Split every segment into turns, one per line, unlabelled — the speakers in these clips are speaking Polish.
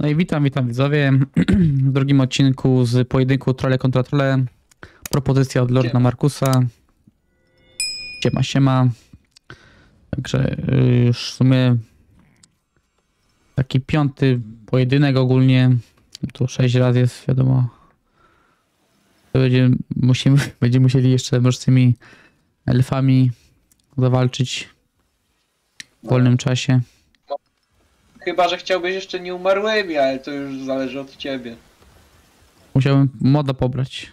No i witam, witam widzowie w drugim odcinku z pojedynku Trole kontra Trole. Propozycja od Lorda. Markusa. Siema, siema. Także y, już w sumie taki piąty pojedynek ogólnie. Tu sześć razy jest, wiadomo. To będzie, musimy, będziemy musieli jeszcze może z tymi elfami zawalczyć w wolnym czasie.
Chyba, że chciałbyś jeszcze nie umarłymi, ale to już zależy od ciebie.
Musiałbym moda pobrać.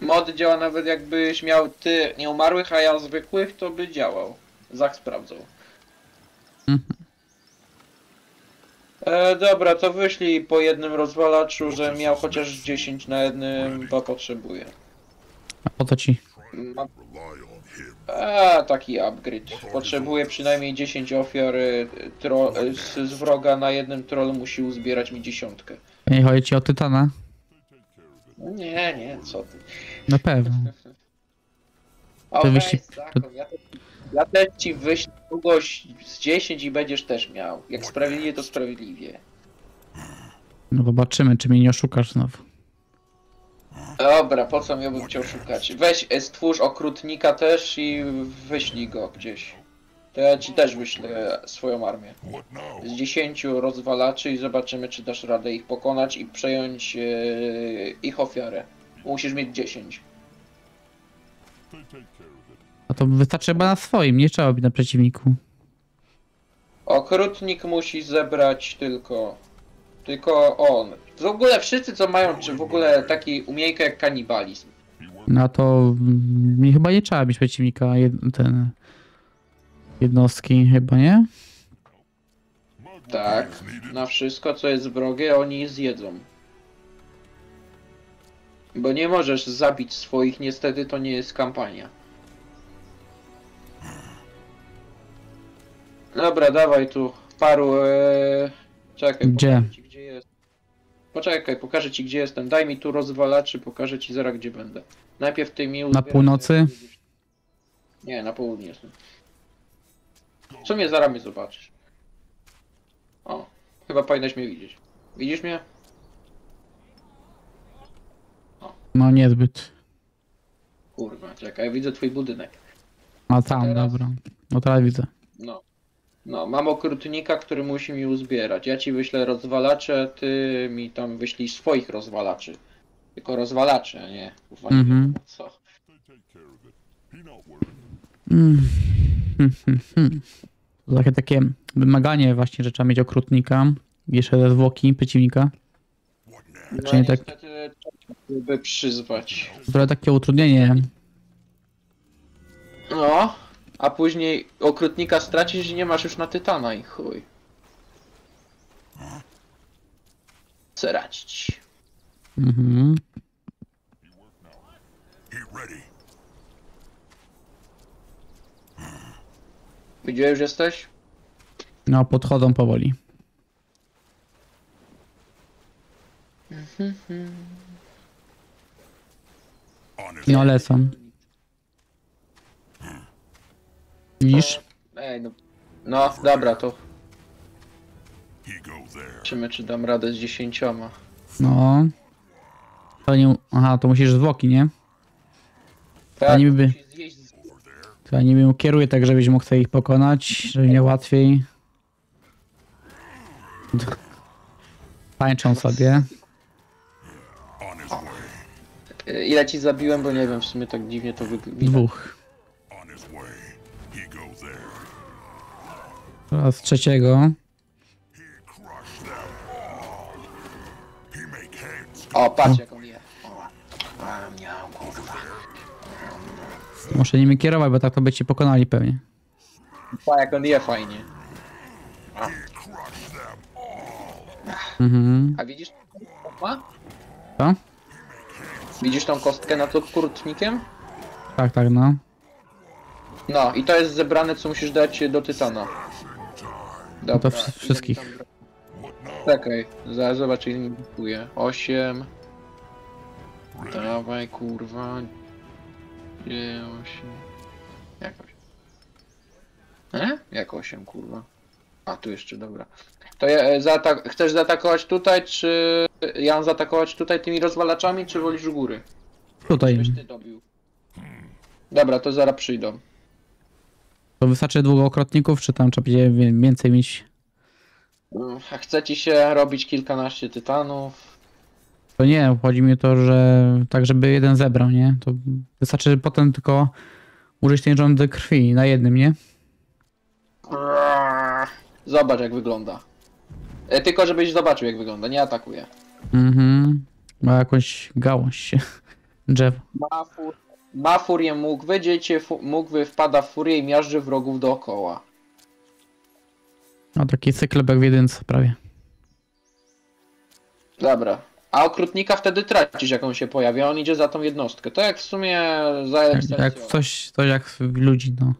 Mod działa nawet jakbyś miał ty nieumarłych, a ja zwykłych, to by działał. Zach sprawdzał.
Mhm.
E, dobra, to wyślij po jednym rozwalaczu, że miał chociaż 10 na jednym, bo potrzebuje.
A po co ci?
Ma... A, taki upgrade. Potrzebuje przynajmniej 10 ofiar y, tro... y, z, z wroga na jednym trollu musi uzbierać mi dziesiątkę.
Nie chodzi ci o Tytana?
Nie, nie, co ty.
Na pewno.
O,
To wyślij-
Zacho, ja, te, ja też ci wyślę kogoś z 10 i będziesz też miał. Jak sprawiedliwie, to sprawiedliwie.
No zobaczymy, czy mnie nie oszukasz znowu.
Dobra, po co miałbym cię oszukać? Weź, e, stwórz okrutnika też i wyślij go gdzieś. To ja ci też wyślę swoją armię. Z 10 rozwalaczy i zobaczymy, czy dasz radę ich pokonać i przejąć e, ich ofiarę. Musisz mieć 10.
A to wystarczy chyba na swoim, nie trzeba być na przeciwniku.
Okrutnik musi zebrać tylko. Tylko on. W ogóle wszyscy co mają, czy w ogóle taki umiejętność jak kanibalizm.
No to mm, mi chyba nie trzeba mieć przeciwnika, jed, ten... Jednostki chyba, nie?
Tak. Na wszystko co jest wrogie oni zjedzą. Bo nie możesz zabić swoich, niestety to nie jest kampania. Dobra, dawaj tu paru. E... Czekaj,
Gdzie?
ci. Poczekaj, pokażę ci gdzie jestem. Daj mi tu rozwalaczy, pokażę ci zaraz gdzie będę. Najpierw ty mi uzbieraj-
północy?
Nie, na południe jestem. W sumie zaraz mnie zobaczysz. O, chyba powinieneś mnie widzieć. Widzisz mnie?
No niezbyt.
Kurwa, czekaj, widzę twój budynek.
A tam,
Teraz?
dobra. No teraz widzę.
No. No, mam okrutnika, który musi mi uzbierać. Ja ci wyślę rozwalacze, ty mi tam wyślij swoich rozwalaczy. Tylko rozwalacze, a nie. Kurwa, nie
Mhm.
co.
Mm. Hmm, hmm, hmm. To takie, takie wymaganie właśnie, że trzeba mieć okrutnika. Jeszcze ze zwłoki przeciwnika.
No
Czyli tak-
niestety, żeby przyzwać.
Trochę takie utrudnienie.
No, a później okrutnika stracisz i nie masz już na tytana i chuj. Co radzić?
Mhm.
Gdzie już jesteś?
No, podchodzą powoli. No lecą. Widzisz?
Ej, no. No, dobra, to. Zobaczymy, czy dam radę z dziesięcioma.
No. To nie... Aha, to musisz zwłoki, nie?
Tak,
niby-
zjeść z-
To ja nie wiem, kieruję tak, żebyś mógł sobie ich pokonać, żeby miał łatwiej. Tańczą sobie.
Y, Ile ci zabiłem, bo nie wiem, w sumie tak dziwnie to wygląda.
Dwóch. Teraz trzeciego.
O, patrz jak on je.
Muszę nimi kierować, bo tak to by ci pokonali pewnie.
Pa, jak on je fajnie.
Mhm.
A widzisz? Ma?
Co?
Widzisz tą kostkę nad okrutnikiem?
Tak, tak, no.
No, i to jest zebrane, co musisz dać do Tytana.
No to
Dobra,
wszy-
mi
wszystkich.
Czekaj, zaraz zobaczę ile mi brakuje. 8. Dawaj, kurwa. Gdzie 8? Jak 8? E? Jak 8, kurwa? A, tu jeszcze, dobra. To ja, e, zaatak- chcesz zaatakować tutaj, czy... Ja mam zaatakować tutaj tymi rozwalaczami, czy wolisz u góry?
Tutaj.
Żebyś ty dobił. Dobra, to zaraz przyjdą.
To wystarczy długo okrotników, czy tam trzeba będzie więcej mieć?
Chce ci się robić kilkanaście tytanów?
To nie, chodzi mi o to, że tak, żeby jeden zebrał, nie? To wystarczy potem tylko użyć tej rządy krwi na jednym, nie?
Zobacz jak wygląda. E, Tylko żebyś zobaczył jak wygląda, nie atakuje.
Mhm. Ma jakąś gałąź. Drzewo.
Ma, fur... Ma furię mógłwy, dziecię fu... mógłwy wpada w furię i miażdży wrogów dookoła.
No taki cyklep jak w jedynce prawie.
Dobra. A okrutnika wtedy tracisz jak on się pojawia, on idzie za tą jednostkę. To jak w sumie za
Jak, jak coś, to jak ludzi, no.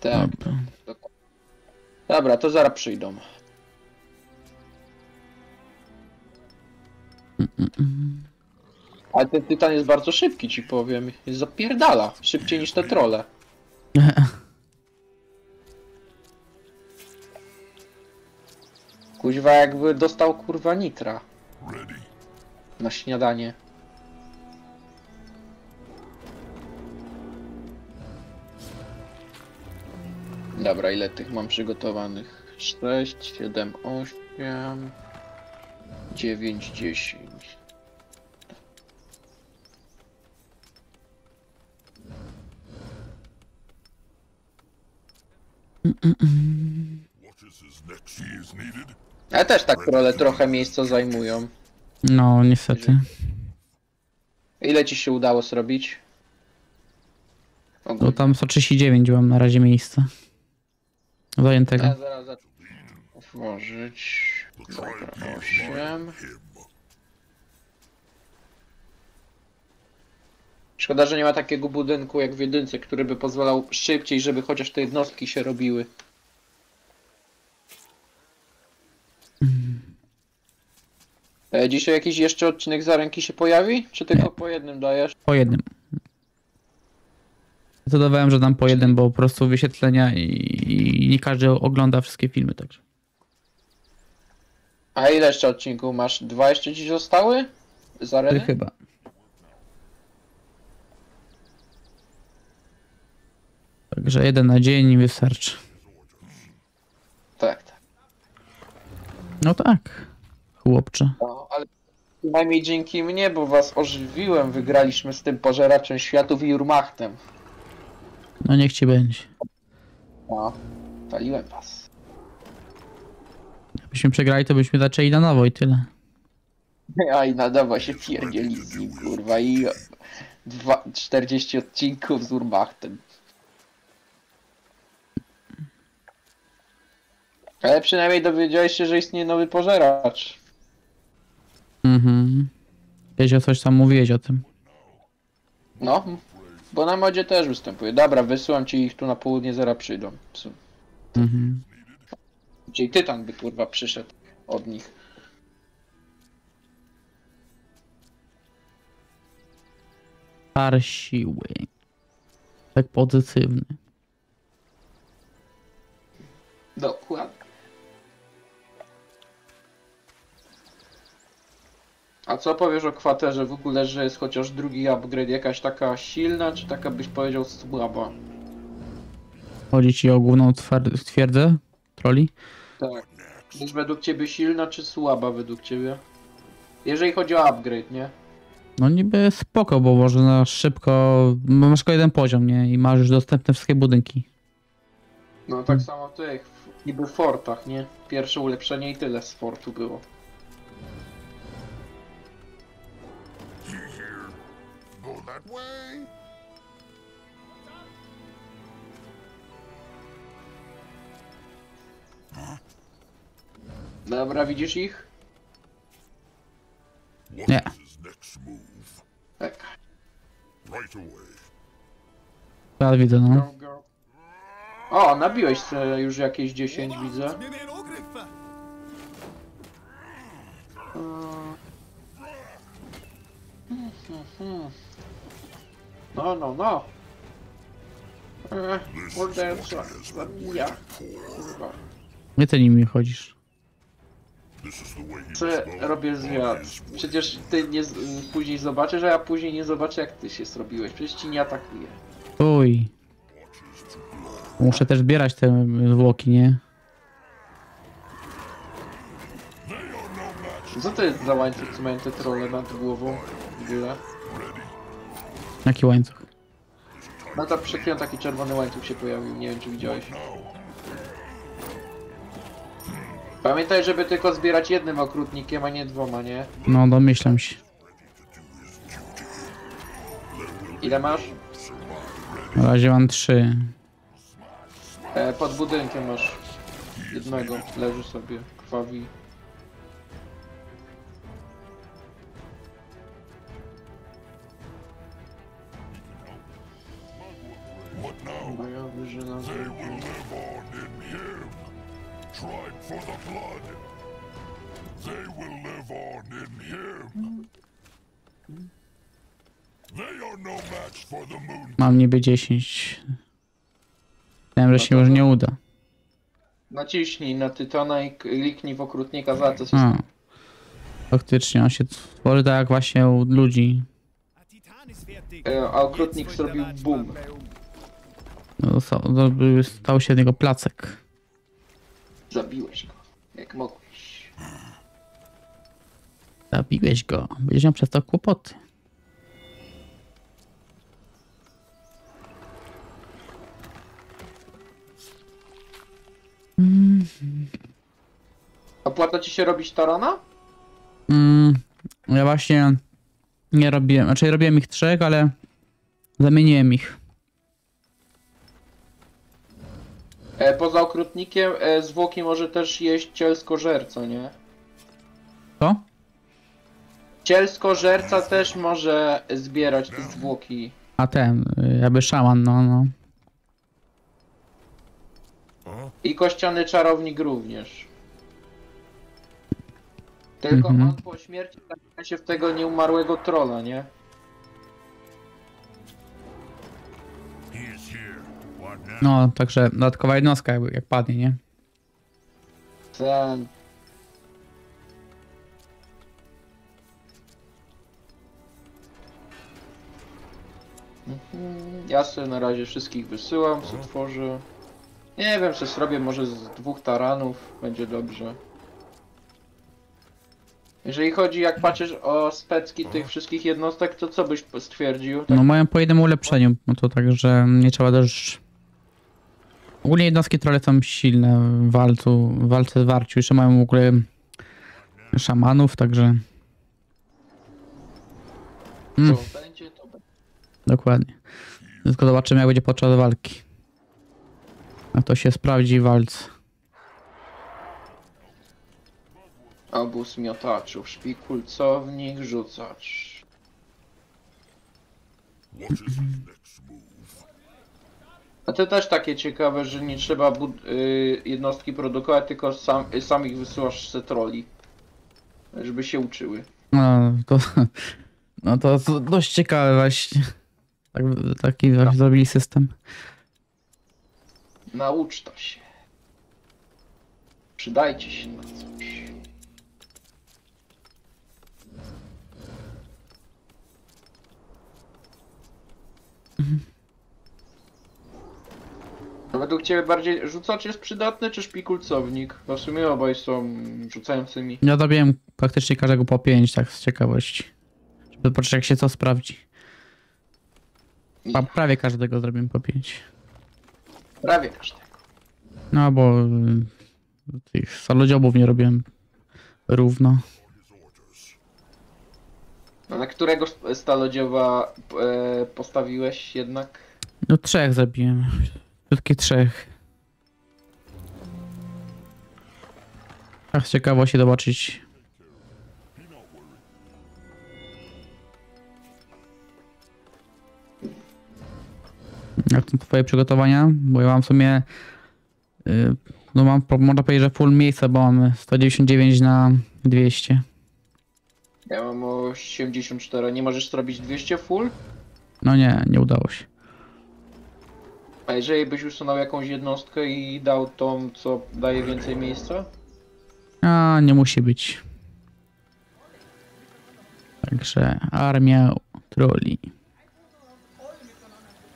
Tak.
Dobra.
Dobra, to zaraz przyjdą. Ale ten tytan jest bardzo szybki, ci powiem. Jest zapierdala. Szybciej niż te trole. Kuźwa jakby dostał kurwa nitra. Na śniadanie. Dobra, ile tych mam przygotowanych? 6, 7, 8, 9, 10. Ale też tak trole trochę miejsca zajmują.
No, niestety.
Ile ci się udało zrobić? Ogólnie.
tam 139 mam na razie miejsca. Zajętego.
Ja zaraz zacznę otworzyć. Dobra, 8. Szkoda, że nie ma takiego budynku jak w jedynce, który by pozwalał szybciej, żeby chociaż te jednostki się robiły. E, Dzisiaj jakiś jeszcze odcinek za ręki się pojawi? Czy tylko po jednym dajesz?
Po jednym. Zdecydowałem, że dam po jednym, bo po prostu wyświetlenia i, i nie każdy ogląda wszystkie filmy, także.
A ile jeszcze odcinków masz? Dwa jeszcze ci zostały? Z areny?
Chyba. Także jeden na dzień wystarczy.
Tak, tak.
No tak, chłopcze.
No, ale przynajmniej dzięki mnie, bo was ożywiłem, wygraliśmy z tym pożeraczem światów i Jurmachtem.
No niech ci będzie.
No, paliłem was.
Jakbyśmy przegrali, to byśmy zaczęli na nowo i tyle.
Aj, nadawa się pierdzieli z nim, kurwa, i dwa, 40 odcinków z Urmachtem. Ale przynajmniej dowiedziałeś się, że istnieje nowy pożeracz.
Mhm. Kiedyś o coś tam mówiłeś o tym.
No, bo na modzie też występuje. Dobra, wysyłam ci ich tu na południe, zaraz przyjdą.
Mhm.
Czyli Tytan by kurwa przyszedł od nich.
Par siły. Tak pozytywny.
Dokładnie. A co powiesz o kwaterze w ogóle, że jest chociaż drugi upgrade, jakaś taka silna, czy taka byś powiedział słaba?
Chodzi ci o główną twierdzę troli?
Tak. Jest według ciebie silna, czy słaba według ciebie? Jeżeli chodzi o upgrade, nie?
No niby spoko, bo można szybko, bo masz tylko jeden poziom, nie? I masz już dostępne wszystkie budynki.
No tak samo w tych, niby w fortach, nie? Pierwsze ulepszenie i tyle z fortu było.
That way.
Dobra, widzisz ich?
What
Yeah.
is his next move?
Tak.
Right away.
Ja widzę, no.
O, nabiłeś sobie już jakieś 10, widzę. No, no, no. Eee, morderca, zabija. Kurwa.
Nie ty nimi chodzisz.
Co robię zwiat? Przecież ty nie później zobaczysz, a ja później nie zobaczę jak ty się zrobiłeś. Przecież ci nie atakuję.
Uj. Muszę też zbierać te zwłoki, nie?
Co to jest za łańcuch, co mają te trolle nad głową? W ogóle?
Jaki łańcuch?
No to przed chwilą taki czerwony łańcuch się pojawił, nie wiem czy widziałeś. Pamiętaj, żeby tylko zbierać jednym okrutnikiem, a nie dwoma, nie?
No, domyślam się.
Ile masz?
Na razie mam trzy.
E, pod budynkiem masz jednego, leży sobie, krwawi.
Mam niby 10. Wiem, że się już nie uda.
Naciśnij na Tytona i kliknij w okrutnika za to.
A. Faktycznie, on się tworzy tak jak właśnie u ludzi.
E, a okrutnik zrobił boom.
No, sta- no, stał się z niego placek.
Zabiłeś go, jak mogłeś.
Zabiłeś go. Będziesz miał przez to kłopoty.
Opłaca ci się robić tarana?
Mm, ja właśnie nie robiłem, znaczy robiłem ich trzech, ale zamieniłem ich.
E, poza okrutnikiem e, zwłoki może też jeść cielskożerca, nie?
Co?
Cielskożerca też może zbierać te zwłoki.
A ten, y, jakby szaman, no, no.
I kościany czarownik również. Tylko
Mhm.
on po śmierci zamienia się w tego nieumarłego trola, nie?
He is here. What now?
No, także dodatkowa jednostka jakby, jak padnie, nie?
Ten... Mhm, Ja sobie na razie wszystkich wysyłam, co tworzę. Nie wiem, co zrobię, może z dwóch taranów będzie dobrze. Jeżeli chodzi, jak patrzysz o specki tych wszystkich jednostek, to co byś stwierdził? Tak
No mają po jednym ulepszeniu, no to także nie trzeba też... Ogólnie jednostki trolle są silne w walcu, w walce z warciu. Jeszcze mają w ogóle szamanów, także Mm.
co będzie, to będzie.
dokładnie. Tylko zobaczymy jak będzie podczas walki. A to się sprawdzi w walce.
Obóz miotaczów, szpikulcownik, rzucacz. A to też takie ciekawe, że nie trzeba y, jednostki produkować, tylko sam, y, sam ich wysyłasz z troli. Żeby się uczyły.
No to, no to dość ciekawe właśnie. Tak, taki właśnie zrobili system.
Naucz to się. Przydajcie się na coś. Według ciebie bardziej rzucacz jest przydatny, czy szpikulcownik? Bo w sumie obaj są rzucającymi.
Ja zrobiłem praktycznie każdego po 5, tak z ciekawości. Żeby zobaczyć jak się co sprawdzi. Pa, prawie każdego zrobiłem po 5.
Prawie każdego.
No bo y, tych salodziobów nie robiłem równo.
A na którego stalodziowa e, postawiłeś jednak?
No trzech zrobiłem. Wszystkich trzech. Tak z ciekawości zobaczyć. Jak są twoje przygotowania? Bo ja mam w sumie y, no mam, można powiedzieć, że full miejsca, bo mam 199 na 200.
Ja mam 84. Nie możesz zrobić 200 full?
No nie, nie udało się.
A jeżeli byś usunął jakąś jednostkę i dał tą, co daje więcej miejsca?
A, nie musi być. Także armia troli.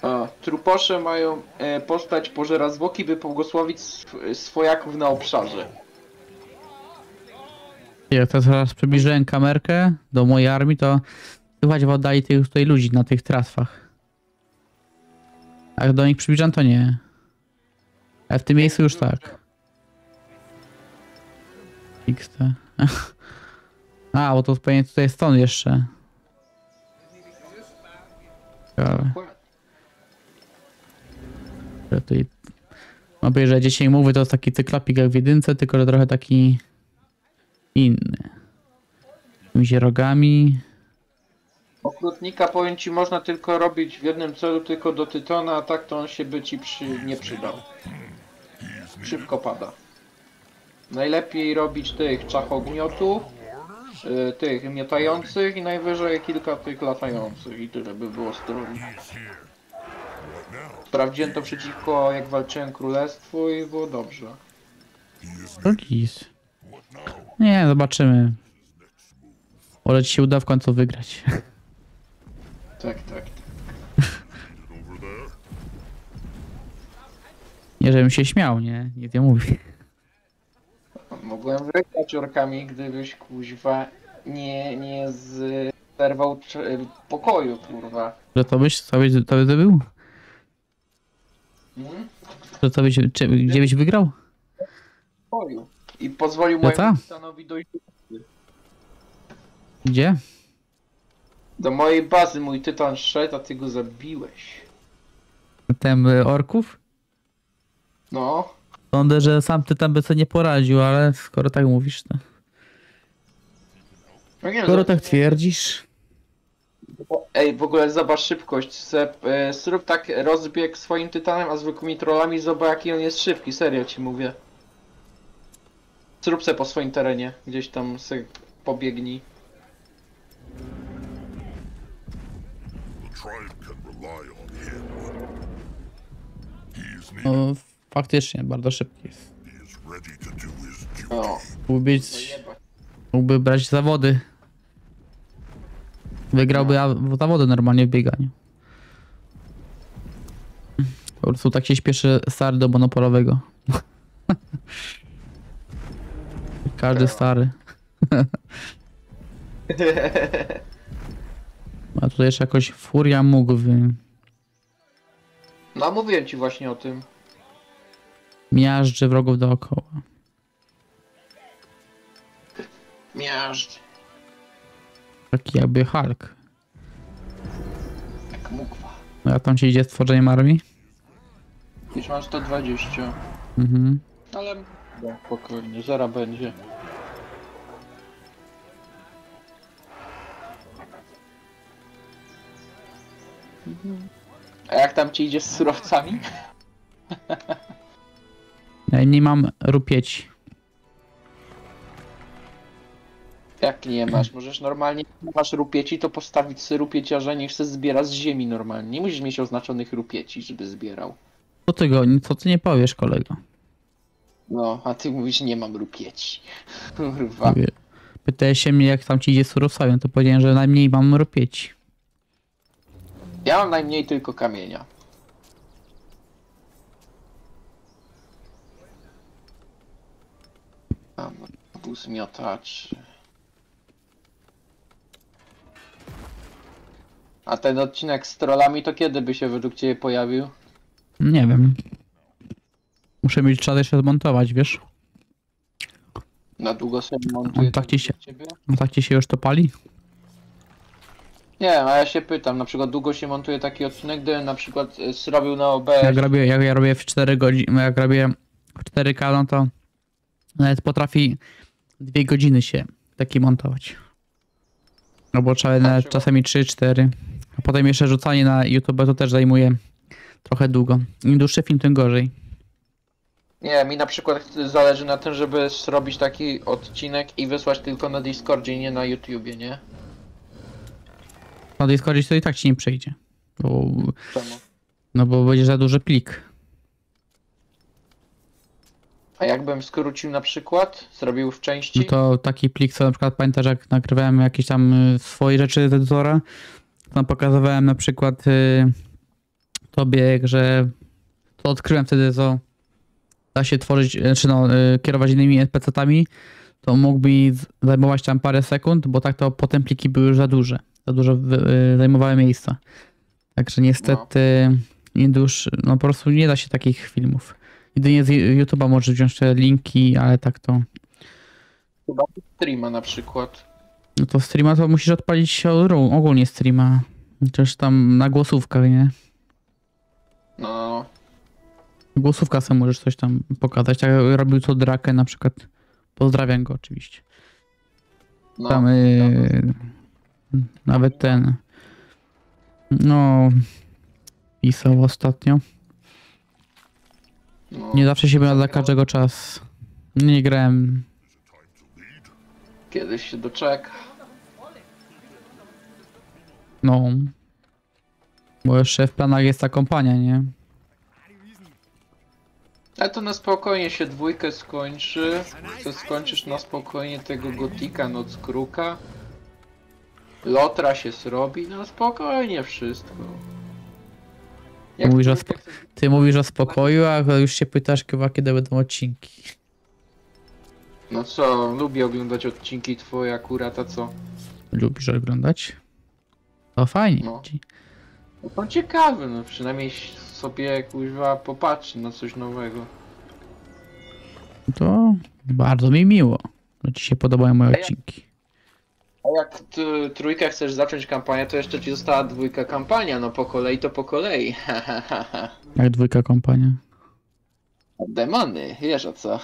A, truposze mają e, postać pożera zwłoki, by pobłogosławić sw- swojaków na obszarze.
Jak to teraz przybliżyłem kamerkę do mojej armii, to słychać w oddali tych tutaj ludzi na tych tratwach. A jak do nich przybliżam, to nie. A w tym miejscu już tak. XT. A, bo to pewnie tutaj jest stąd jeszcze. Ciekawe. Tutaj... Mam że 10 mówy to jest taki cyklopik jak w jedynce, tylko że trochę taki inny. Jakimiś rogami.
Okrutnika powiem ci można tylko robić w jednym celu, tylko do tytona, a tak to on się by ci przy... nie przydał. Szybko pada. Najlepiej robić tych czachogniotów, y, tych miotających i najwyżej kilka tych latających i tyle by było strony. Sprawdziłem to przeciwko jak walczyłem królestwu i było dobrze.
Rogis. Nie, zobaczymy. Może ci się uda w końcu wygrać.
Tak, tak.
Nie, żebym się śmiał, nie? Nie wiem mówi.
Mogłem wygrać orkami, gdybyś kuźwa nie, nie zerwał pokoju, kurwa.
Że to byś, to byś, to by był?
Mhm.
To byś, czy, gdzie byś wygrał?
Pokoju. I pozwolił
No
mojemu
tak.
stanowi dojść
Gdzie?
do mojej bazy. Mój tytan szedł, a ty go zabiłeś.
Tem y, orków?
No.
Sądzę, że sam ty tam by sobie nie poradził, ale skoro tak mówisz, to...
no nie wiem,
Skoro
za-
tak twierdzisz...
Ej, w ogóle zobacz szybkość. Se, e, zrób tak rozbieg swoim tytanem, a zwykłymi trollami zobacz jaki on jest szybki. Serio ci mówię. Zrób se po swoim terenie. Gdzieś tam se pobiegnij.
No, faktycznie, bardzo szybki jest.
No.
Mógłby, być, mógłby brać zawody. Wygrałby a- zawody normalnie w bieganiu. Po prostu tak się śpieszy stary do monopolowego. Każdy stary. A tutaj jeszcze jakoś furia mógł wy...
No mówiłem ci właśnie o tym.
miażdży wrogów dookoła.
Miażdż.
Taki jakby Hulk.
Jak mukwa.
No jak tam ci idzie z tworzeniem armii?
Już mam 120.
Mhm.
Ale... No, spokojnie, zaraz będzie. A jak tam ci idzie z surowcami?
Ja nie mam rupieci.
Jak nie masz? Możesz normalnie, jak masz rupieci, to postawić sobie rupieciarza, niech se zbiera z ziemi normalnie. Nie musisz mieć oznaczonych rupieci, żeby zbierał.
Co ty go, co ty nie powiesz kolego?
No, a ty mówisz, nie mam rupieci. Kurwa.
Pytałeś się mnie jak tam ci idzie z surowcami, to powiedziałem, że najmniej mam rupieci.
Ja mam najmniej tylko kamienia. Mam wóz miotaczy. A ten odcinek z trollami to kiedy by się według ciebie pojawił?
Nie wiem. Muszę mieć czas jeszcze zmontować, wiesz?
Na długo sobie montuje
On tak ci się-? No tak ci się już to pali?
Nie a ja się pytam, na przykład długo się montuje taki odcinek, gdy na przykład y, zrobił na OB.
Jak robię, jak ja robię w 4 godziny, jak robię w 4K, no to nawet potrafi 2 godziny się taki montować. No bo trzeba nawet
trzeba-
czasami 3-4. A potem jeszcze rzucanie na YouTube to też zajmuje trochę długo. Im dłuższy film, tym gorzej.
Nie, mi na przykład zależy na tym, żeby zrobić taki odcinek i wysłać tylko na Discordzie, nie na YouTubie, nie?
Na Discordzie to i tak ci nie przejdzie. Bo
Czemu?
No bo będzie za duży plik.
A jakbym skrócił na przykład? Zrobił w części?
No to taki plik, co na przykład pamiętasz, jak nagrywałem jakieś tam swoje rzeczy z edytora, tam pokazywałem na przykład y, tobie, że to odkryłem wtedy, co da się tworzyć, znaczy no, y, kierować innymi NPC-tami, to mógł mi zajmować tam parę sekund, bo tak to potem pliki były już za duże. Za dużo y, zajmowały miejsca. Także niestety Indusz, no po prostu nie da się takich filmów. Jedynie z YouTube'a możesz wziąć te linki, ale tak to...
Chyba streama na przykład.
No to streama to musisz odpalić ogó- ogólnie streama. Chociaż tam na głosówkach, nie?
No,
Głosówka sobie możesz coś tam pokazać. Tak jak robił to Draken na przykład. Pozdrawiam go oczywiście.
no.
Tam yy, nawet ten. No. Pisał ostatnio.
no.
Nie zawsze się miał dla każdego czas. Nie grałem.
Kiedyś się doczeka.
No. Bo jeszcze w planach jest ta kompania, nie?
Ale to na spokojnie się dwójkę skończy. Co skończysz na spokojnie tego Gotika Noc Kruka. Lotra się zrobi, no spokojnie wszystko. Jak
Mówisz o
dwójkę chcesz-
Ty mówisz o spokoju, a już się pytasz chyba kiedy będą odcinki.
No co, lubię oglądać odcinki twoje akurat, a co?
Lubisz oglądać? To fajnie.
No. No to ciekawe, no przynajmniej sobie kuźwa popatrzy na coś nowego.
To bardzo mi miło, że ci się podobają moje odcinki.
A jak trójkę chcesz zacząć kampanię, to jeszcze ci została dwójka kampania, no po kolei to po kolei.
Jak dwójka kompania.
Demony, wiesz o co?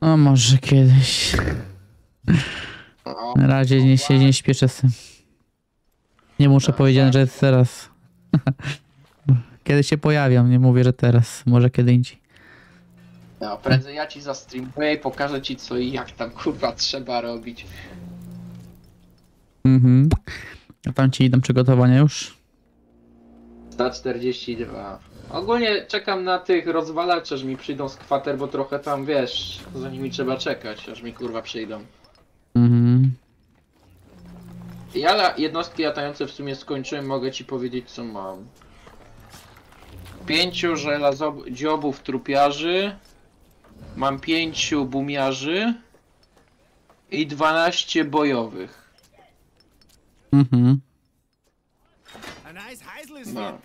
No może kiedyś. Na razie nie się nie śpieszę z tym. Nie muszę powiedzieć, że jest teraz. Kiedy się pojawiam, nie mówię, że teraz. Może kiedy indziej.
no, prędzej ja ci zastreamuję i pokażę ci co i jak tam kurwa trzeba robić.
Mhm. A tam ci idą przygotowania już?
142. Ogólnie czekam na tych rozwalaczy, aż mi przyjdą z kwater, bo trochę tam wiesz, za nimi trzeba czekać, aż mi kurwa przyjdą.
Mhm.
Ja la- jednostki latające w sumie skończyłem, mogę ci powiedzieć co mam. Pięciu żelazodziobów trupiarzy, mam pięciu bumiarzy i 12 bojowych.
Mhm.
No.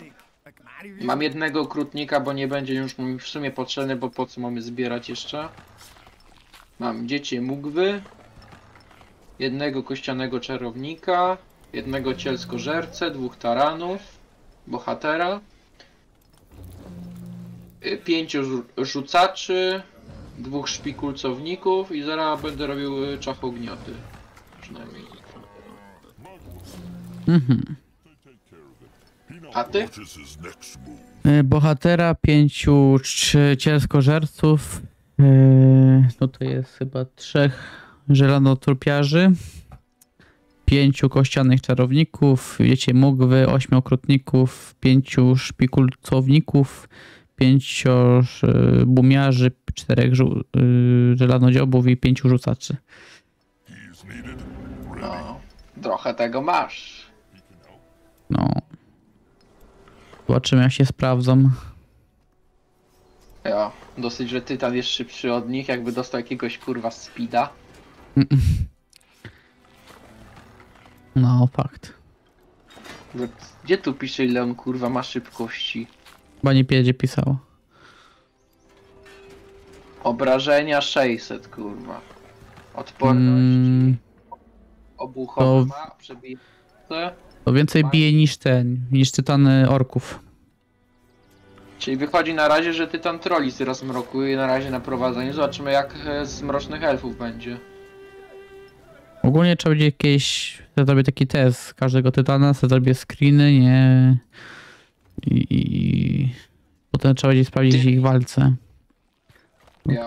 Mam jednego okrutnika, bo nie będzie już mi w sumie potrzebny, bo po co mamy zbierać jeszcze? Mam dziecię mugwy, jednego kościanego czarownika, jednego cielskożercę, dwóch taranów, bohatera, y, pięciu rzu- rzucaczy, dwóch szpikulcowników i zaraz będę robił y, czachogniody. Przynajmniej.
Mhm.
A ty?
Y, Bohatera, pięciu cielskożerców. Yy, no to jest chyba trzech żelanotrupiarzy. Pięciu kościanych czarowników, wiecie, mugwy, ośmiu okrutników, pięciu szpikulcowników, pięciu y, bumiarzy, czterech żu- y, żelanodziobów i pięciu rzucaczy.
No, trochę tego masz.
No. Zobaczymy jak się sprawdzą.
Ja, dosyć, że Tytan jest szybszy od nich, jakby dostał jakiegoś kurwa speeda.
No, fakt.
Gdzie tu pisze ile on kurwa ma szybkości?
Chyba nie będzie pisało.
Obrażenia 600 kurwa. Odporność
Mm,
obuchowa
to- to więcej bije niż ten, niż tytany orków.
Czyli wychodzi na razie, że Tytan troli z rozmroku i na razie na prowadzeniu. Zobaczymy jak e, z mrocznych elfów będzie.
Ogólnie trzeba będzie jakieś. Ja zrobię taki test każdego tytana, sobie zrobię screeny, nie. I, i potem trzeba będzie sprawdzić ich walce.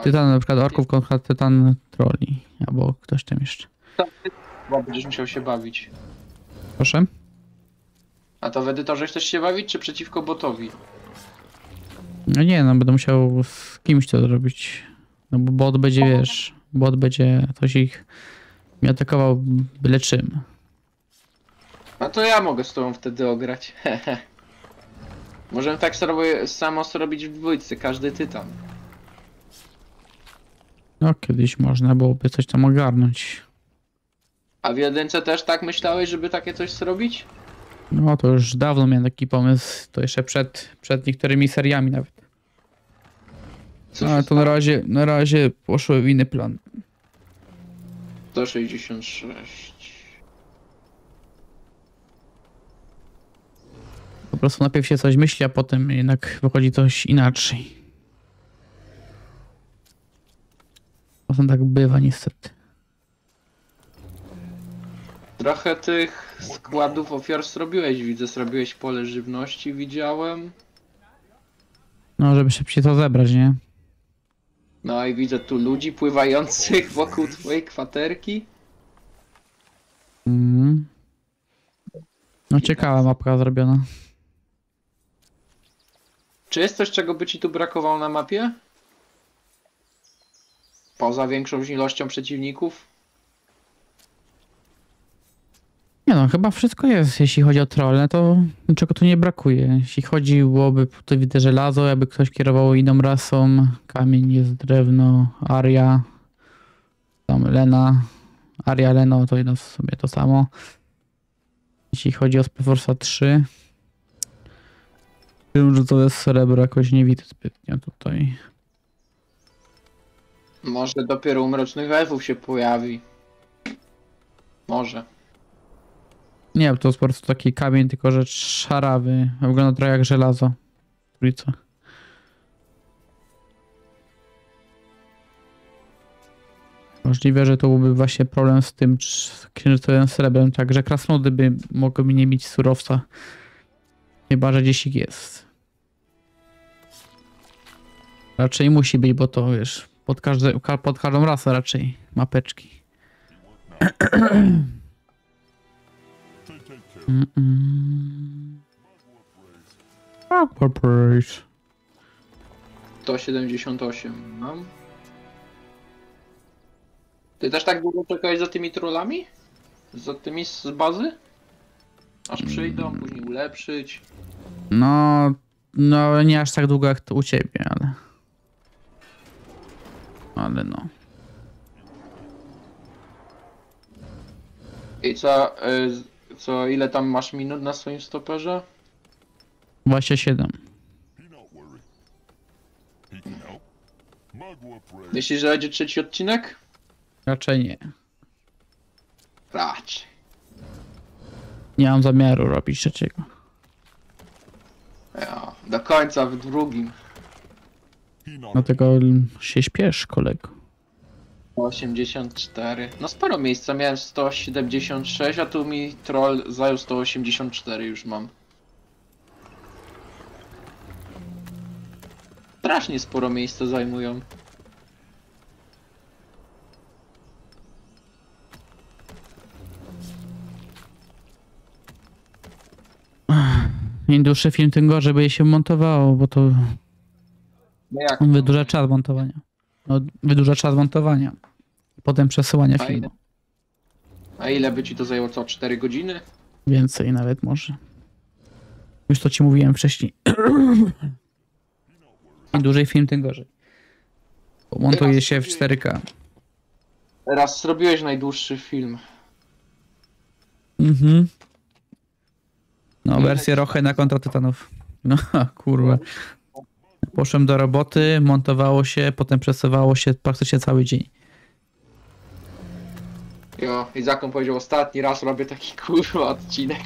Tytan na przykład orków kontra tytan troli. Albo ktoś tam jeszcze.
Bo będziesz musiał się bawić.
Proszę?
A to w edytorze chcesz się bawić, czy przeciwko botowi?
No nie, no będę musiał z kimś to zrobić. No bo bot będzie, wiesz, bot będzie coś ich mi atakował byle czym.
No to ja mogę z tobą wtedy ograć. Hehe. Możemy tak sobie samo zrobić w dwójce, każdy tytan.
No kiedyś można byłoby coś tam ogarnąć.
A w jedynce też tak myślałeś, żeby takie coś zrobić?
No to już dawno miałem taki pomysł, to jeszcze przed, przed niektórymi seriami nawet.
Co
Ale to na razie, na razie poszły w inny plan.
166.
Po prostu najpierw się coś myśli, a potem jednak wychodzi coś inaczej. Czasem tak bywa niestety.
Trochę tych składów ofiar zrobiłeś, widzę, zrobiłeś pole żywności, widziałem.
No, żeby szybciej to zebrać, nie?
No i widzę tu ludzi pływających wokół twojej kwaterki.
Mhm. No ciekawa mapka zrobiona.
Czy jest coś, czego by ci tu brakowało na mapie? Poza większą ilością przeciwników?
Nie no, chyba wszystko jest, jeśli chodzi o trolle, to niczego tu nie brakuje. Jeśli chodziłoby, to widzę żelazo, jakby ktoś kierował inną rasą, kamień jest drewno, aria, tam Lena, aria, Leno to jedno w sumie to samo. Jeśli chodzi o Speforsa 3, wiem, że to jest srebro, jakoś nie widzę zbytnio tutaj.
Może dopiero u mrocznych elfów się pojawi. Może.
Nie, to jest po prostu taki kamień, tylko że szarawy, wygląda trochę jak żelazo. Trójca. Możliwe, że to byłby właśnie problem z tym księżycowym srebrem, także krasnoludy by mogły nie mieć surowca. Chyba, że gdzieś ich jest. Raczej musi być, bo to wiesz, pod, każde, ka- pod każdą rasę raczej mapeczki.
Care.
Mm-mm. Aquapraise.
178 mam. Ty też tak długo czekałeś za tymi trollami? Za tymi z bazy? Aż przyjdą, później ulepszyć.
No, no nie aż tak długo jak to u ciebie, ale... Ale no.
I co, y, z- co, ile tam masz minut na swoim stoperze?
27.
He not worry. He can help. Magua praise.
Myślisz, że będzie trzeci odcinek?
Raczej nie.
Raczej.
Nie mam zamiaru robić trzeciego.
Ja, do końca w drugim.
Dlatego się śpiesz, kolego.
84. No sporo miejsca, miałem 176, a tu mi troll zajął 184 już mam. Strasznie sporo miejsca zajmują.
Im dłuższy film, tym gorzej by się montowało, bo to
No jak?
wydłuża czas montowania. No, wydłuża czas montowania. Potem przesyłania filmu.
A ile by ci to zajęło? Co, 4 godziny?
Więcej nawet może. Już to ci mówiłem wcześniej. Im dłużej film, tym gorzej. Bo montuje się w 4K.
Raz zrobiłeś najdłuższy film.
Mhm. No, wersję Roche na kontra Tytanów. No, kurwa. Poszłem do roboty, montowało się, potem przesuwało się praktycznie cały dzień.
Jo, i Zakon powiedział ostatni raz robię taki kurwa odcinek.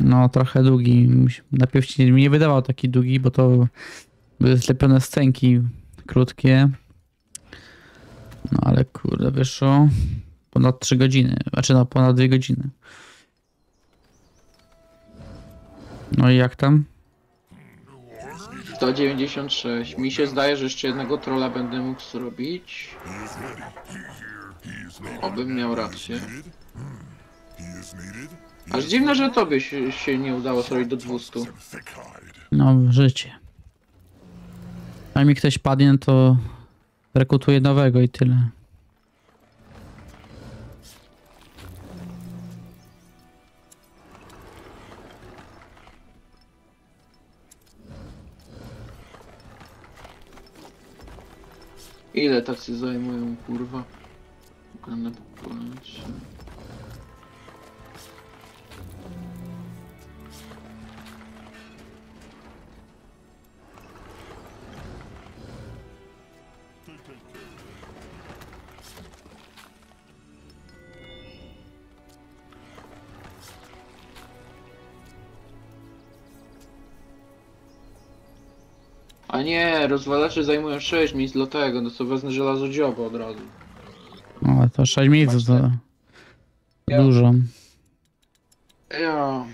No, trochę długi. Najpierw się mi nie wydawał taki długi, bo to były zlepione scenki krótkie. No, ale kurde, wyszło ponad 3 godziny. Znaczy, no, ponad 2 godziny. No i jak tam?
196. Mi się zdaje, że jeszcze jednego trolla będę mógł zrobić. Obym miał rację. Aż dziwne, że tobie się, się nie udało zrobić do 200.
and thick-eyed.
No, życie. A mi ktoś padnie, to rekrutuje nowego i tyle.
Ile tacy zajmują, kurwa? Ogromne populacja. Nie, rozwalacze zajmują 6 miejsc dlatego, no to wezmę żelazo dziobo od razu.
O, to 6 miejsc to
Ja-
dużo.
Ja.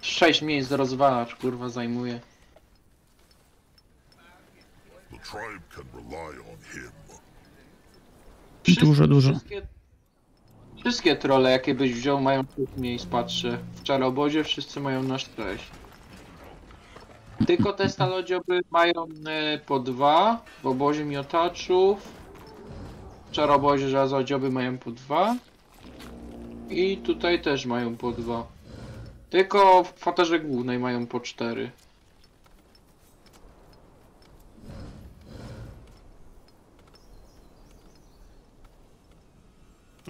6 miejsc rozwalacz, kurwa, zajmuje.
The tribe can rely on him.
Dużo, dużo.
Wszystkie, wszystkie trolle, jakie byś wziął, mają 6 miejsc, patrzę. W czarobozie wszyscy mają na 6. Tylko te stalodzioby mają e, po 2, w obozie miotaczów. W czarobozie żelazodzioby mają po 2. I tutaj też mają po 2. Tylko w kwaterze głównej mają po 4.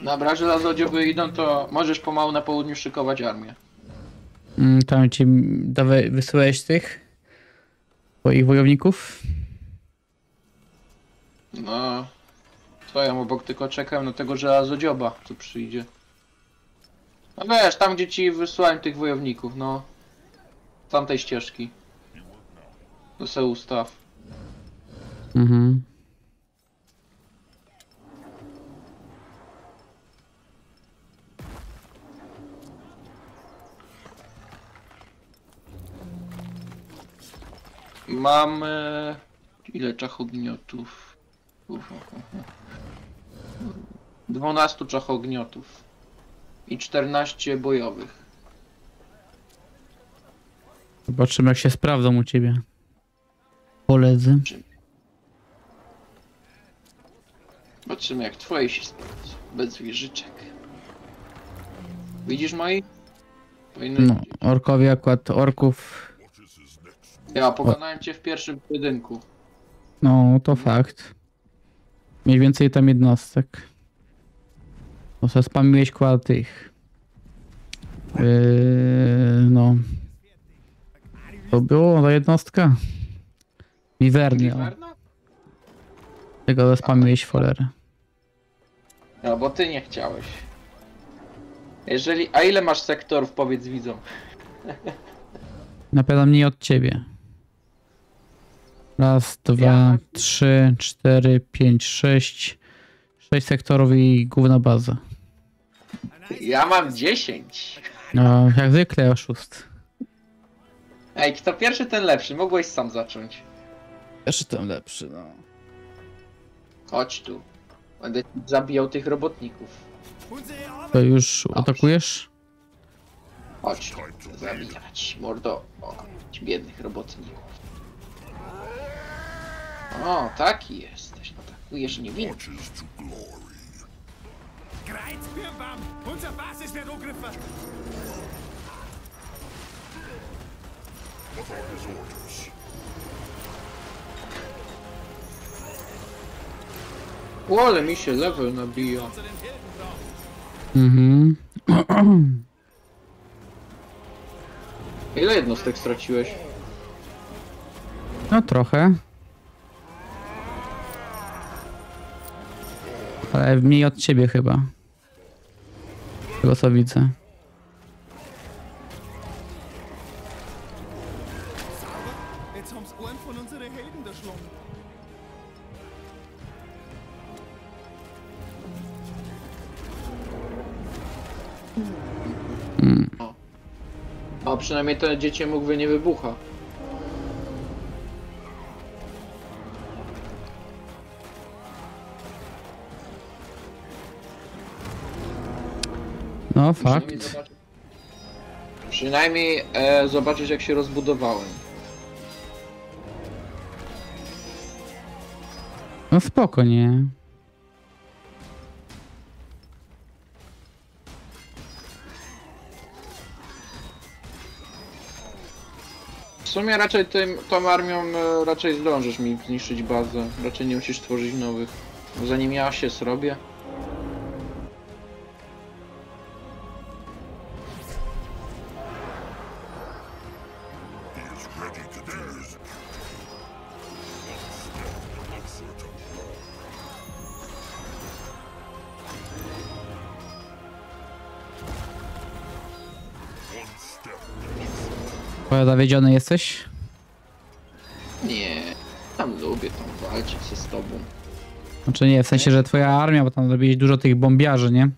Dobra, żelazodzioby idą, to możesz pomału na południu szykować armię.
Mm, Tam ci dawaj, wysyłałeś tych swoich wojowników?
No. Stoją obok, tylko czekam na tego żelazodzioba, co przyjdzie. No wiesz, tam gdzie ci wysłałem tych wojowników, no. Z tamtej ścieżki. To se ustaw.
Mhm.
Mam... E... Ile czachogniotów? Uf, uf, uf, uf. 12 czachogniotów. I 14 bojowych.
Zobaczymy jak się sprawdzą u ciebie. Koledzy.
Zobaczymy jak twoje się sprawdzą. Bez wieżyczek. Widzisz moi? Powinno
No, orkowie akurat orków.
What is his next
Ja pokonałem cię w pierwszym pojedynku.
No, to fakt. Mniej więcej tam jednostek. Sobie spamiłeś koła tych. Yy, no. To było ta jednostka?
Wiwerna?
Tego spamiłeś folerę.
No bo ty nie chciałeś. Jeżeli... A ile masz sektorów, powiedz widzom.
Na pewno mniej od ciebie. Raz, dwa,
Ja-
trzy, cztery, pięć, sześć. Sześć sektorów i główna baza.
Ja mam 10.
No, jak zwykle oszust.
Ej, kto pierwszy, ten lepszy. Mogłeś sam zacząć.
Jeszcze ten lepszy, no.
Chodź tu. Będę zabijał tych robotników.
To już atakujesz?
Chodź tu. Zabijać. Mordo. O, biednych robotników. O, taki jesteś. Atakujesz
glory?
Greit, Birnbaum! Unser Basis wird angegriffen!
What are his orders?
O, ale mi się level nabija.
Mhm.
Ile jednostek straciłeś?
No trochę. Ale mniej od ciebie chyba. Tego co widzę.
Erschlagen.
A przynajmniej to dziecię mógłby nie wybucha.
No,
Przynajmniej
fakt.
zobaczyć- Przynajmniej e, zobaczyć jak się rozbudowałem.
No spoko, nie?
W sumie raczej tym, tą armią e, raczej zdążysz mi zniszczyć bazę. Raczej nie musisz tworzyć nowych. Zanim ja się zrobię.
Zawiedziony jesteś?
Nie, tam lubię tam walczyć się z tobą.
Znaczy nie, w sensie, że twoja armia, bo tam zrobiłeś dużo tych bombiarzy, nie?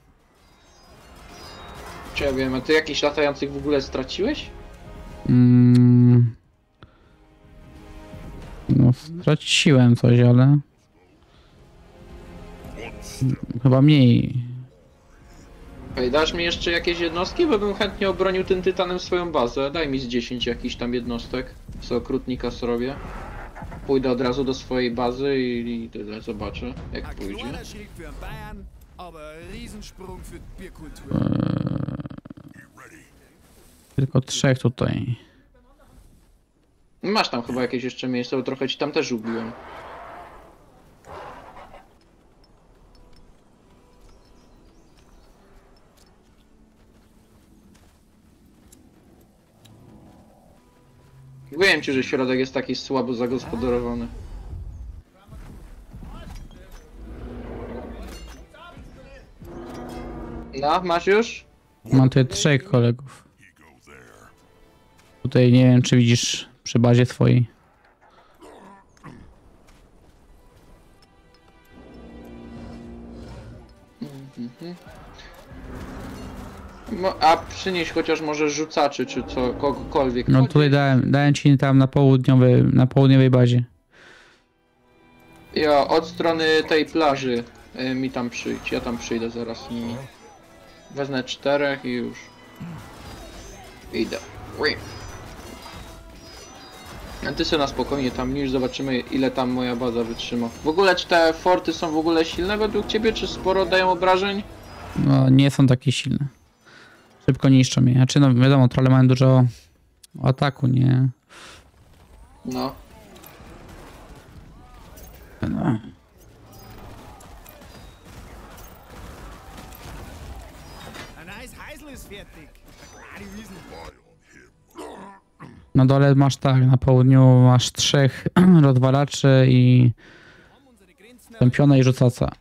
Czy ja wiem, a ty jakichś latających w ogóle straciłeś?
Mm. No, straciłem coś, ale chyba mniej.
Ej, dasz mi jeszcze jakieś jednostki, bo bym chętnie obronił tym tytanem swoją bazę. Daj mi z 10 jakichś tam jednostek, co okrutnika zrobię. Pójdę od razu do swojej bazy i, i tyle, zobaczę jak pójdzie.
ready.
Tylko trzech tutaj.
Masz tam chyba jakieś jeszcze miejsce, bo trochę ci tam też ubiłem. Wiem ci, że środek jest taki słabo zagospodarowany. No, masz już?
Mam tutaj trzech kolegów. Tutaj nie wiem, czy widzisz przy bazie twojej.
Mo- A przynieś chociaż może rzucaczy, czy co, kogokolwiek.
No tutaj dałem, dałem ci tam na południowej, na południowej bazie.
Ja, od strony tej plaży y, mi tam przyjdź, ja tam przyjdę zaraz nimi. Wezmę czterech i już. Idę. Ui. A ty sobie na spokojnie tam niż zobaczymy ile tam moja baza wytrzyma. W ogóle czy te forty są w ogóle silne według ciebie, czy sporo dają obrażeń?
No nie są takie silne. Szybko niszczą mnie. Znaczy no wiadomo, trolle mają dużo ataku, nie?
No.
No. Na dole masz tak, na południu masz trzech rozwalaczy i tępiona i rzucaca.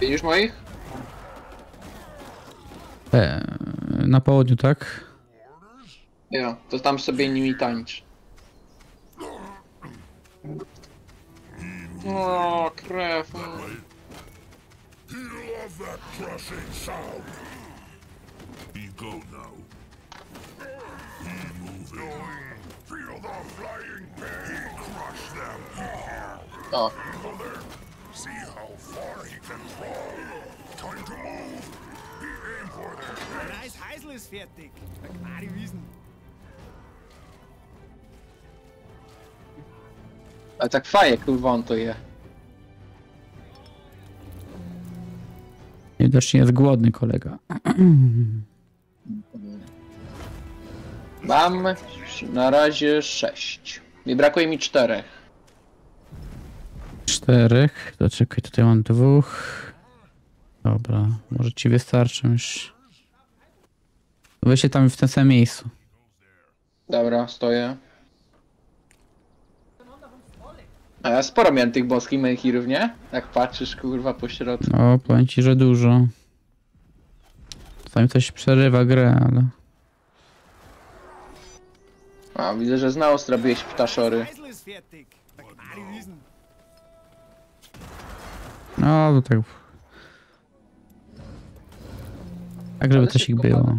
Widzisz moich?
E, na południu, tak?
Ja, to tam sobie nimi tańcz. O, krew.
He'll
neues Heisel ist fertig. Die Wiesen.
ale tak faje, kurwa, on to je.
Widocznie jest głodny kolega.
Mam na razie sześć. I brakuje mi czterech.
Czterech. To czekaj, tutaj mam dwóch. Dobra, może ci wystarczy już. Weź się tam w tym samym miejscu.
Dobra, stoję. A ja sporo miałem tych boskich menhirów, nie? Jak patrzysz, kurwa, po środku.
No, powiem ci, że dużo. Czasami coś przerywa grę, ale...
A, widzę, że z Ostra byłeś ptaszory.
No, to tak... Tak, żeby coś ich było.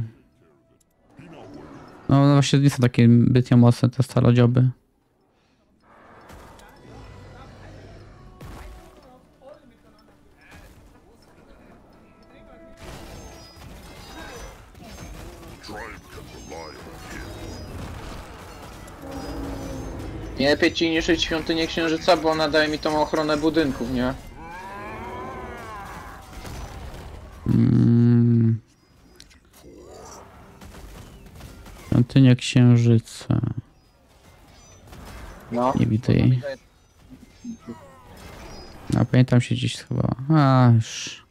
No, no właśnie nie są takie bytnie mocne te starodzioby.
Nie lepiej ci niszczyć świątynię księżyca, bo ona daje mi tą ochronę budynków, nie?
Mm. Świątynia księżyca.
No.
Nie widzę jej. A pamiętam się gdzieś schowała. A już.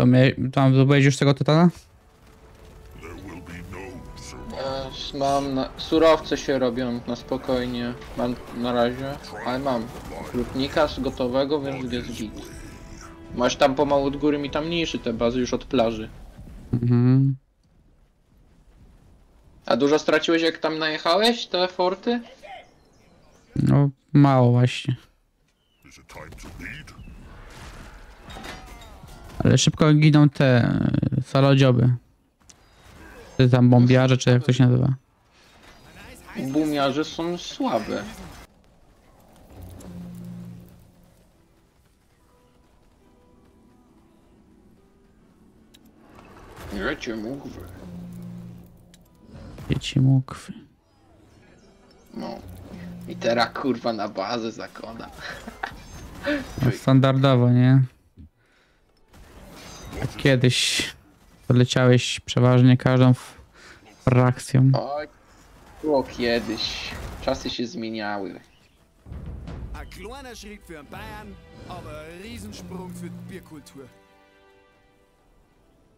To
tam zdobyłeś już tego tytana?
Mam na... surowce się robią na spokojnie. Mam na razie, ale mam okrutnika z gotowego, więc jest git. Masz tam pomału od góry mi tam niszy te bazy już od plaży.
Mhm.
A dużo straciłeś jak tam najechałeś, te forty?
No, mało właśnie.
Is it time to lead?
Ale szybko giną te e, salodzioby. Te tam bombiarze, czy jak to się nazywa.
Bumiarze są słabe. Wiecie, mógłby.
Dzieci mukwy.
No. I teraz kurwa na bazę zakona.
No, standardowo, nie? A kiedyś poleciałeś przeważnie każdą frakcją.
Oj, było kiedyś. Czasy się zmieniały.
Ein kleiner Schritt für Bayern, aber ein Riesensprung für die Bierkultur.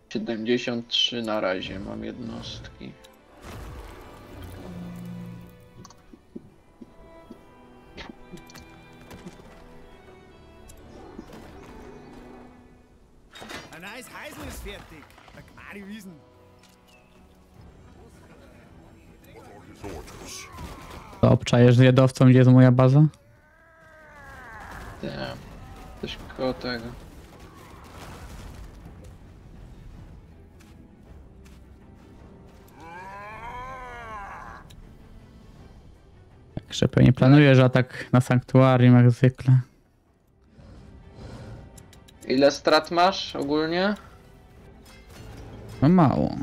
73 na razie mam jednostki.
Neues Heisel ist fertig. Ein Gmari Wiesen.
To obczajesz z jadowcą, gdzie jest moja baza?
Nie. Coś koło tego.
Także pewnie planujesz atak na sanktuarium, jak zwykle.
Ile strat masz ogólnie?
No mało.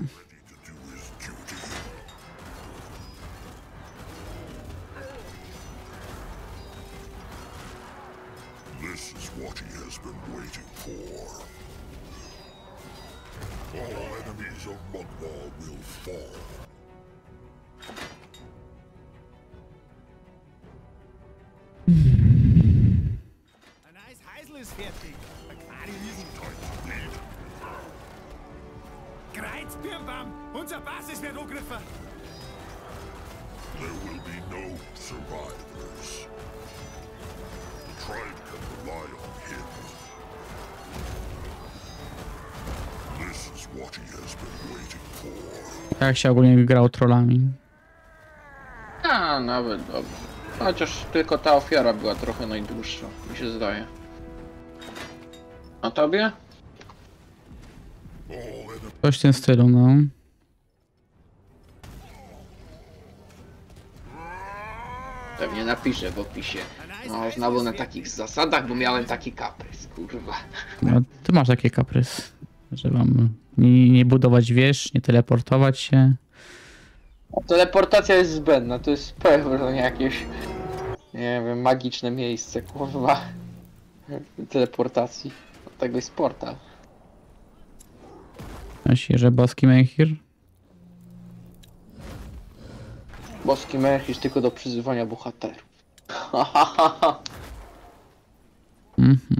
Jak się ogólnie grał trollami?
A, nawet dobrze. Chociaż tylko ta ofiara była trochę najdłuższa, mi się zdaje. A tobie?
Coś w tym stylu, no.
Pewnie napiszę w opisie. No, znowu na takich zasadach, bo miałem taki kaprys, kurwa.
no ty masz taki kaprys, że mam nie, nie budować wież, nie teleportować się.
Teleportacja jest zbędna, to jest pewnie jakieś, nie wiem, magiczne miejsce, kurwa. Teleportacji. Od tego jest portal.
Myślisz, że boski Menhir?
Boski jest tylko do przyzywania bohaterów.
Mhm.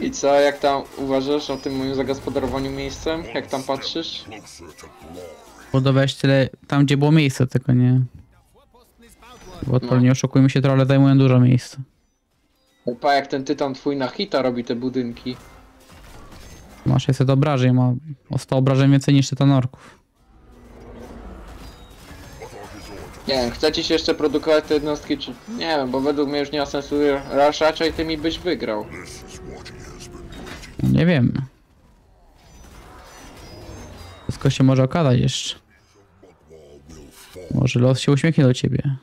I co, jak tam uważasz o tym moim zagospodarowaniu miejscem? Jak tam patrzysz?
Budowałeś tyle tam, gdzie było miejsce, tylko nie. Bo to nie oszukujmy się, trolle zajmują dużo miejsca.
Pa jak ten tytan twój na hita robi te budynki.
Ma 600 obrażeń, ma o 100 obrażeń więcej niż tytan orków.
Nie wiem, chcecie się jeszcze produkować te jednostki, czy... Nie wiem, bo według mnie już nie ma sensu rasz raczej tymi byś wygrał.
Nie wiem. Wszystko się może okazać jeszcze. Może los się uśmiechnie do ciebie.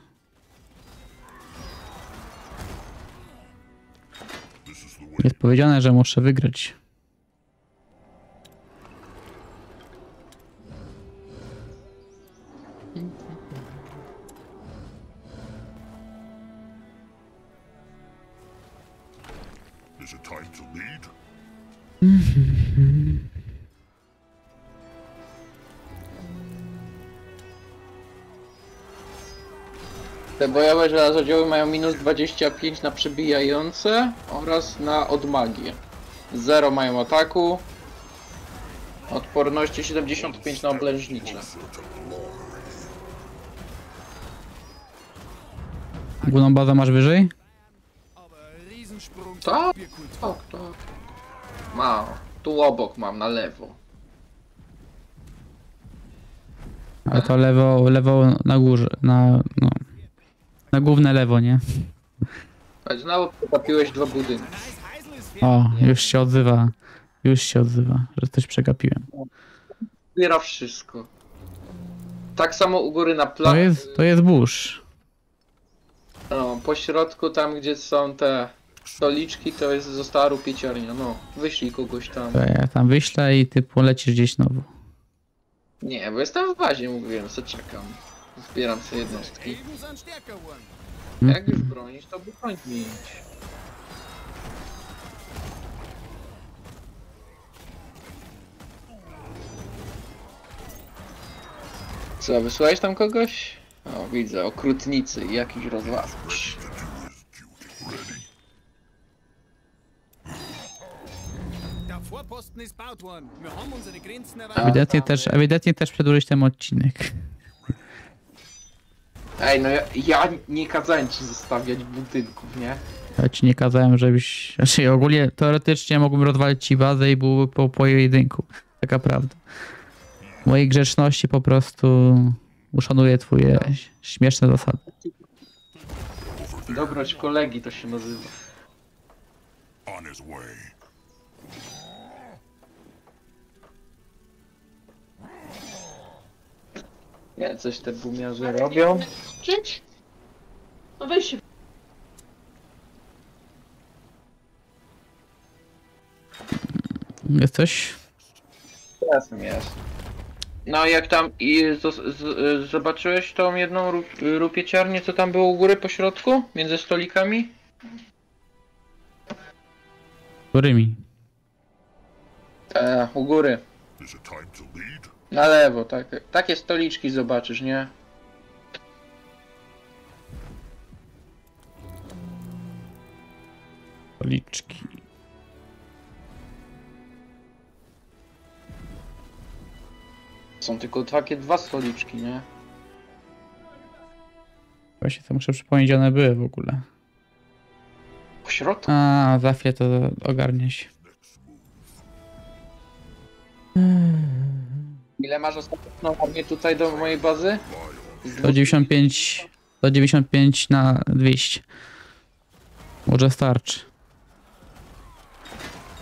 Jest powiedziane, że muszę wygrać.
Te bojowe żelazodzioły mają minus 25 na przebijające oraz na odmagię. 0 mają ataku. Odporności 75 na oblężnicze.
Główną bazę masz wyżej?
Tak, tak, tak. Mam. Tu obok mam, na lewo.
Ale to lewo, lewo na górze, na, no, na główne lewo, nie?
Ale znowu przegapiłeś dwa budynki.
O, już się odzywa. Już się odzywa, że coś przegapiłem.
Zbiera wszystko. Tak samo u góry na
To
placu.
jest, to jest burz.
No, po środku tam gdzie są te stoliczki to jest została rupieciarnia. No, wyślij kogoś tam.
To ja tam wyślę i ty polecisz gdzieś znowu.
Nie, bo jestem w bazie, mówiłem, co czekam. Zbieram sobie jednostki.
geworden.
Jak już bronisz, to by broń mieć. Co, wysłałeś tam kogoś? O, widzę, okrutnicy i jakiś rozważacz.
Ewidentnie też, ewidentnie też przedłużyć ten odcinek.
Ej, no ja, ja nie kazałem ci zostawiać budynków, nie?
Ja ci nie kazałem, żebyś... Znaczy ogólnie, teoretycznie mógłbym rozwalić ci bazę i byłby po pojedynku. Taka prawda. Mojej grzeczności po prostu uszanuję twoje śmieszne zasady.
Dobroć kolegi to się nazywa.
On his way.
Nie, coś te bumiarze robią.
Cześć. No weź się.
Jest coś?
Jasne jest. No jak tam i z, z, zobaczyłeś tą jedną ru, rupieciarnię, co tam było u góry po środku? Między stolikami?
Którymi?
E, u góry.
Is it time to lead?
Na lewo, tak, takie stoliczki zobaczysz, nie?
Policzki.
Są tylko takie dwa stoliczki, nie?
Właśnie to muszę przypomnieć, one były w ogóle.
Po środku?
A, za chwilę to ogarnie się.
Ile masz ostatnią armię tutaj do mojej bazy?
195, 195 na 200. Może starczy.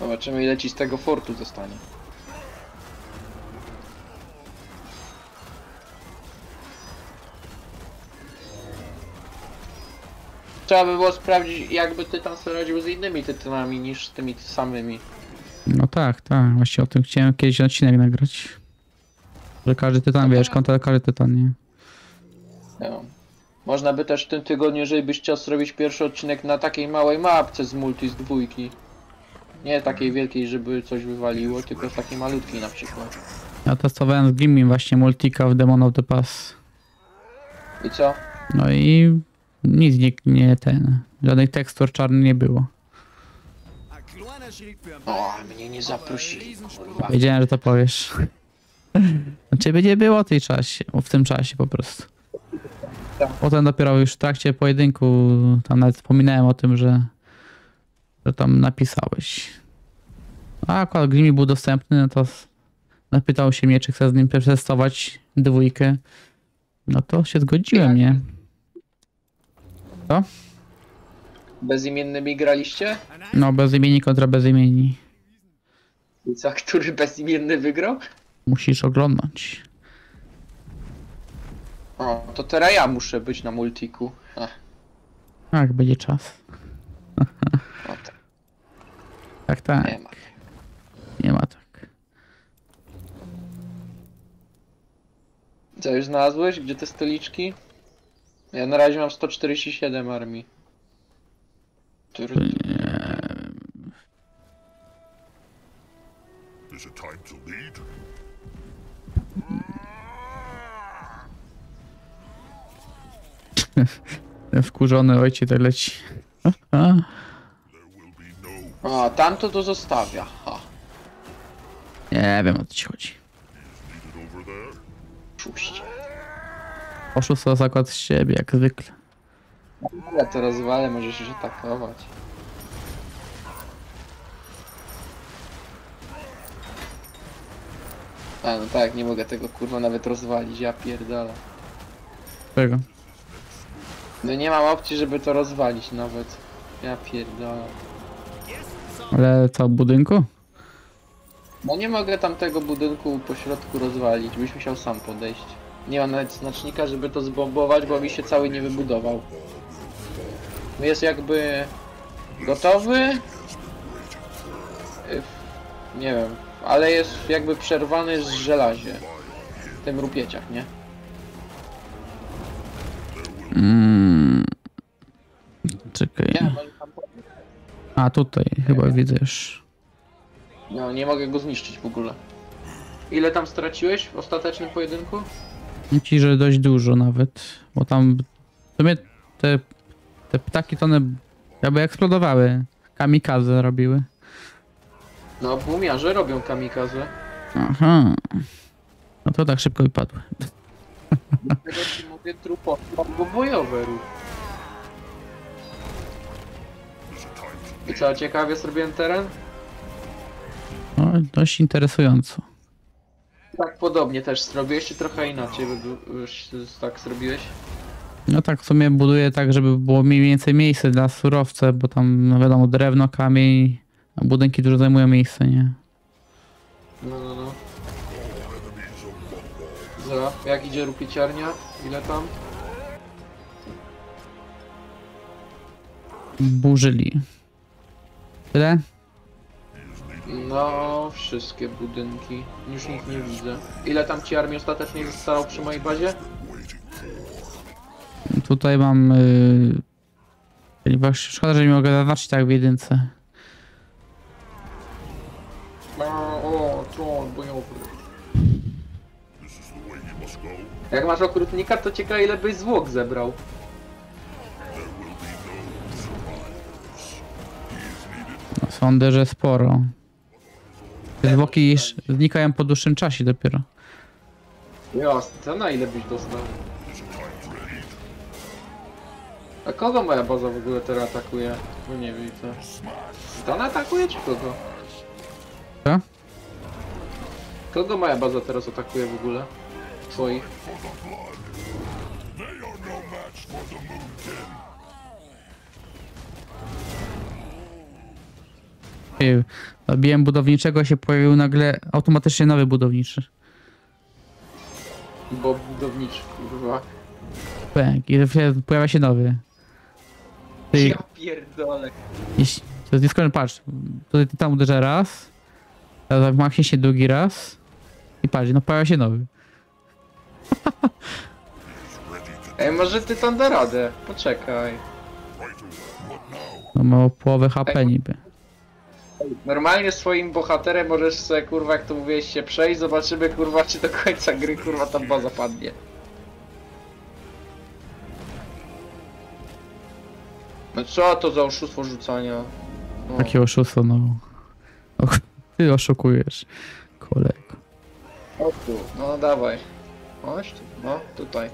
Zobaczymy ile ci z tego fortu zostanie. Trzeba by było sprawdzić jakby tytan sobie radził z innymi tytanami niż z tymi samymi.
No tak, tak. Właśnie o tym chciałem kiedyś odcinek nagrać. Że każdy tytan, wiesz, kontra każdy tytan, nie?
No. Można by też w tym tygodniu, jeżeli byś chciał zrobić pierwszy odcinek na takiej małej mapce z multi z dwójki. Nie takiej wielkiej, żeby coś wywaliło, tylko takiej malutkiej na przykład.
Ja testowałem z Glimim właśnie Multika w Demon of the Pass.
I co?
No i nic nie, nie ten. Żadnych tekstur czarnych nie było.
O, mnie nie zaprosili, kurwa.
Wiedziałem, że to powiesz. Ciebie nie było w tej czasie, w tym czasie po prostu.
Tak.
Potem dopiero już w trakcie pojedynku, tam nawet wspominałem o tym, że, że tam napisałeś. A akurat gdy mi był dostępny, no to zapytał się mnie, czy chcę z nim przetestować dwójkę. No to się zgodziłem, nie?
Bezimiennymi graliście?
No, bezimienni kontra bezimienni.
I co, który bezimienny wygrał?
Musisz oglądać.
O, to teraz ja muszę być na multiku. Ach,
Tak, będzie czas.
o, tak,
Tak, tak.
nie ma.
Nie ma tak.
Co, już znalazłeś? Gdzie te stoliczki? Ja na razie mam 147 armii. Tur-
Is it time to lead?
Wkurzony ojciec tak leci. A,
no
tamto to zostawia. Ha,
nie wiem o co ci chodzi.
there.
czuście.
Oszustwo zakład z siebie, jak zwykle.
Ja to rozwalę, możesz już atakować. A, no tak, nie mogę tego kurwa nawet rozwalić, ja pierdolę.
Czego?
No nie mam opcji, żeby to rozwalić nawet. Ja pierdolę.
Ale co, budynku?
No nie mogę tamtego budynku po środku rozwalić, byś musiał sam podejść. Nie mam nawet znacznika, żeby to zbombować, bo mi się cały nie wybudował. Jest jakby gotowy. Nie wiem, ale jest jakby przerwany z żelazie. W tym rupieciach, nie?
Mm. Czekaj.
Nie,
A tutaj chyba widzę już.
no nie mogę go zniszczyć w ogóle. Ile tam straciłeś w ostatecznym pojedynku?
Ci, że dość dużo nawet. Bo tam w sumie te, te ptaki to one jakby eksplodowały. Kamikaze robiły.
No, boomiarze robią kamikaze.
Aha. No to tak szybko wypadły.
Tego ci mówię trupo, bo bojowe rób. I co, ciekawie zrobiłem teren?
No, dość interesująco.
Tak podobnie też zrobiłeś, czy trochę inaczej już tak zrobiłeś?
No tak w sumie buduję tak, żeby było mniej więcej miejsce dla surowca, bo tam no wiadomo drewno, kamień, a budynki dużo zajmują miejsce, nie?
No, no, no. Za, jak idzie rupieciarnia? Ile tam?
Burzyli. Tyle?
No, wszystkie budynki. Już nic nie widzę. Ile tam ci armii ostatecznie zostało przy mojej bazie?
Tutaj mam... Yy... Szkoda, że nie mogę zaznaczyć tak w jedynce.
Jak masz okrutnika, to ciekawe ile byś zwłok zebrał.
No
sądzę, że sporo. Te zwłoki znikają po dłuższym czasie dopiero.
Jasne, to na ile byś dostał? A kogo moja baza w ogóle teraz atakuje? No nie wiem co. Stan atakuje czy kogo?
Co?
Kogo moja baza teraz atakuje w ogóle?
Ej, Zabiłem budowniczego, się pojawił nagle automatycznie nowy budowniczy.
Bo budowniczy, kurwa.
Pęk. I się- pojawia się nowy. Ty,
Ja pierdolę.
jeśli, to jest patrz. Tutaj ty tam uderza raz. Teraz machnie się drugi raz. I patrz, no pojawia się nowy.
Ej, może ty tam da radę. Poczekaj.
No ma o połowę HP niby.
Normalnie swoim bohaterem możesz sobie, kurwa, jak to mówiłeś, się przejść. Zobaczymy, kurwa, czy do końca gry, kurwa, ta baza padnie. No co to za oszustwo rzucania? No.
Takie oszustwo, no. Och, ty oszukujesz, kolego.
O tu, no dawaj. Chodź no tutaj.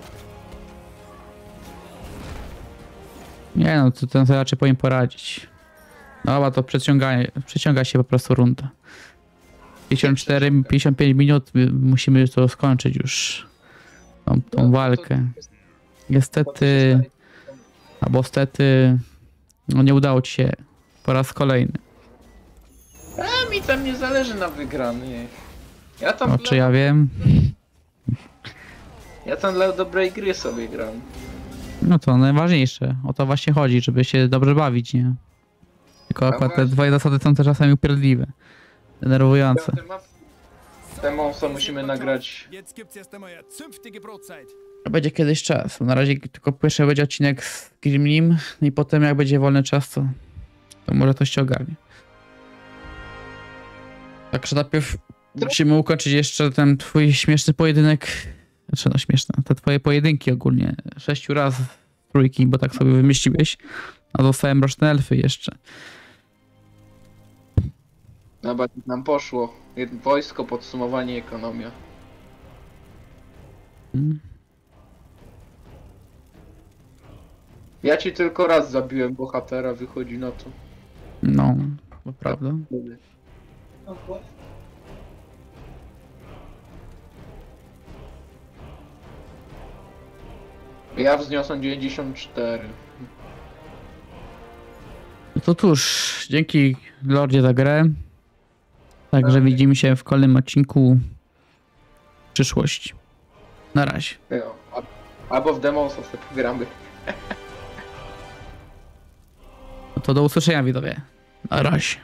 Nie no, to ten raczej powinien poradzić. Dobra, to przeciąga, przeciąga się po prostu runda. 54, 55 minut y, musimy to skończyć już. Tą, tą walkę. Niestety, albo stety, no nie udało ci się po raz kolejny.
A mi tam nie zależy na wygranych. Ja tam,
O,
dla,
czy ja wiem?
Ja tam dla dobrej gry sobie gram.
No to najważniejsze. O to właśnie chodzi, żeby się dobrze bawić, nie? Tylko
No
akurat te dwoje zasady są też czasami upierdliwe. Denerwujące.
Te monster musimy nagrać.
Będzie kiedyś czas. Na razie tylko pierwszy będzie odcinek z Grimlim i potem jak będzie wolny czas, to, to może to się ogarnie. Także najpierw musimy ukończyć jeszcze ten twój śmieszny pojedynek. Znaczy no śmieszne, te twoje pojedynki ogólnie. Sześciu razy trójki, bo tak sobie wymyśliłeś. A dostałem roczne elfy jeszcze.
Dobra, nam poszło. Wojsko, podsumowanie, ekonomia.
Mm.
Ja ci tylko raz zabiłem bohatera, wychodzi na to.
No, to prawda.
Ja wzniosłem 94.
No to cóż, dzięki Lordzie za grę. Także
Okej.
widzimy się w kolejnym odcinku w przyszłości. Na razie.
A- Albo w Demons of the gramy.
No to do usłyszenia widzowie. Na razie.